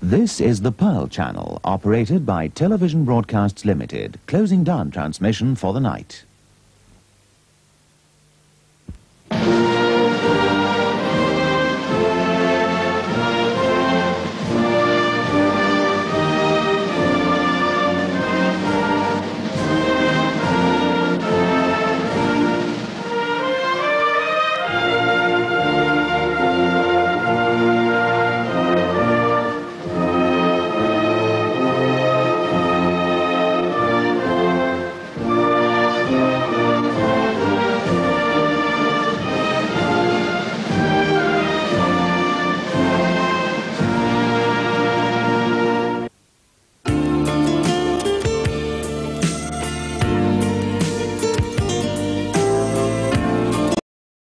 This is the Pearl Channel, operated by Television Broadcasts Limited, closing down transmission for the night.